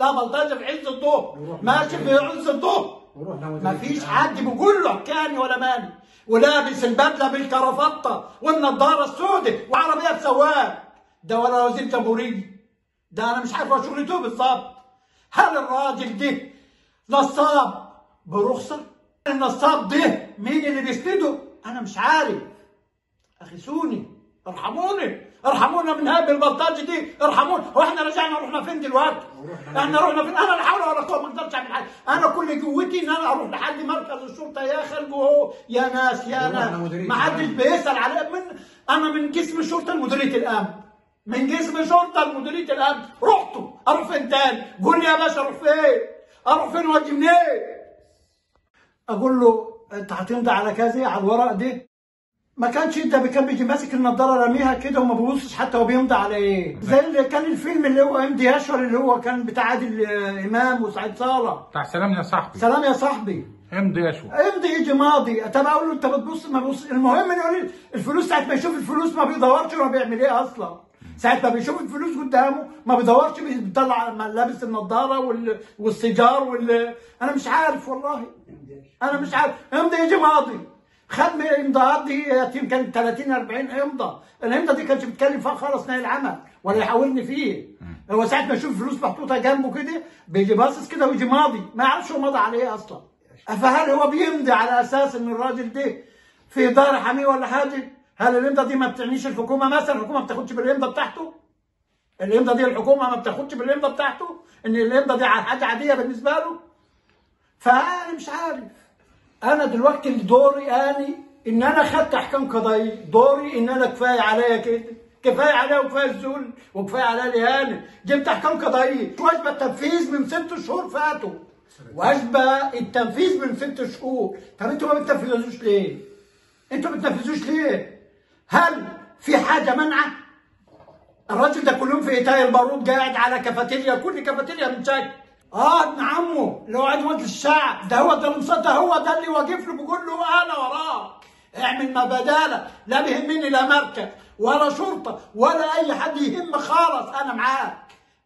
ده بلطجي في عز الظهر ماشي في عز الظهر ما فيش حد بيقول له كاني ولا ماني. ولابس البدلة بالكرافطه والنضاره السوداء وعربية بسواق. ده ولا وزير جمهورية. ده أنا مش عارف شغلته بالظبط هل الراجل ده نصاب؟ برخصه النصاب ده مين اللي بيسنده أنا مش عارف. اغيثوني ارحموني ارحمونا من هذه البلطجه دي ارحمونا هو إحنا رجعنا رحنا فين دلوقتي؟ إحنا رحنا فين؟ أنا لا حول ولا قوة ما أقدرش أعمل حاجة، أنا كل قوتي إن أنا أروح لحد مركز الشرطة يا خلق وهو يا ناس يا ناس ما حدش بيسأل على من أنا من قسم الشرطة لمديريه الأمن من قسم شرطه لمديريه الأمن رحتوا أروح فين تاني؟ قول لي يا باشا أروح فين؟ أروح فين وأجي منين؟ أقول له أنت هتمضي على كذا على الورق ده ما كانش انت كان بيجي ماسك النضارة راميها كده وما بيبصش حتى هو بيمضي على إيه زي اللي كان الفيلم اللي هو أم دي اشهر اللي هو كان بتاع عادل إمام وسعيد صالح. بتاع سلام يا صاحبي. سلام يا صاحبي. امضي يا شو امضي يجي ماضي. طب أقول له انت بتبص ما بص. المهم إنه يقول لي الفلوس ساعة ما يشوف الفلوس ما بيدورش ولا بيعمل إيه أصلا. ساعة ما بيشوف الفلوس قدامه ما بيدورش بيطلع لابس النضارة وال... والسيجار وال أنا مش عارف والله. أنا مش عارف. امضي يجي ماضي. خد من الامضاءات دي يتيم كانت 30 40 امضاء. الامضاء دي كانش بيتكلم فيها خالص نهي العمل ولا يحاولني فيه. هو ساعة ما يشوف فلوس محطوطة جنبه كده بيجي باصص كده ويجي ماضي. ما يعرفش هو ماضي على إيه أصلا. فهل هو بيمضي على أساس إن الراجل ده في دار حميه ولا حاجة؟ هل الامضاء دي ما بتعنيش الحكومة مثلا؟ الحكومة ما بتاخدش بالامضاء بتاعته؟ الامضاء دي الحكومة ما بتاخدش بالامضاء بتاعته؟ إن الامضاء دي حاجة عادية بالنسبة له؟ فأنا مش عارف. أنا دلوقتي دوري اني إن أنا خدت احكام قضائية. دوري إن أنا كفاية عليا كده. كفاية عليا وكفاية الذل وكفاية عليا الاهانه جبت احكام قضائية. واجب التنفيذ من ست شهور فاتوا. واجب التنفيذ من ست شهور. طب أنتوا ما بتنفذوش ليه؟ أنتوا ما بتنفذوش ليه؟ هل في حاجة منعة؟ الراجل ده كل يوم في ايتاي البارود قاعد على كافيتيريا. كل كافيتيريا من آه ابن عمه اللي هو عضو مجلس الشعب ده هو ده المصدق هو ده اللي واقف له بيقول له أنا وراك اعمل ما بدالك لا بيهمني لا مركز ولا شرطة ولا أي حد يهم خالص أنا معاك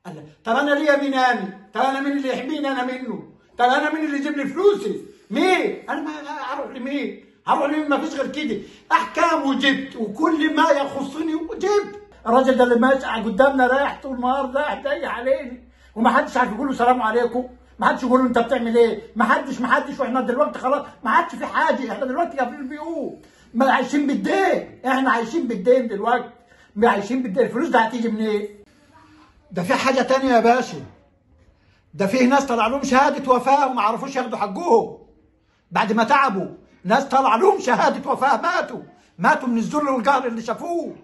قال طب أنا ليا مين أنا؟ طب أنا مين اللي يحميني أنا منه؟ طب أنا مين اللي يجيب لي فلوسي؟ مين؟ أنا ما هروح لمين؟ هروح لمين ما فيش غير كده أحكام وجبت وكل ما يخصني وجبت الراجل ده اللي ماشي قدامنا رايح طول النهار رايح جاي علينا وما حدش عارف يقول له سلام عليكم. ما حدش يقول له انت بتعمل إيه. ما حدش ما حدش وإحنا دلوقتي خلاص ما عادش في حاجة. إحنا دلوقتي قافلين البيوت. ما عايشين بالدين. إحنا عايشين بالدين دلوقتي. ما عايشين بالدين. الفلوس دي هتيجي منين؟ إيه؟ ده في حاجة تانية يا باشا. ده فيه ناس طلع لهم شهادة وفاة وما عرفوش ياخدوا حقهم. بعد ما تعبوا ناس طلع لهم شهادة وفاة ماتوا. ماتوا من الذل والقهر اللي شافوه.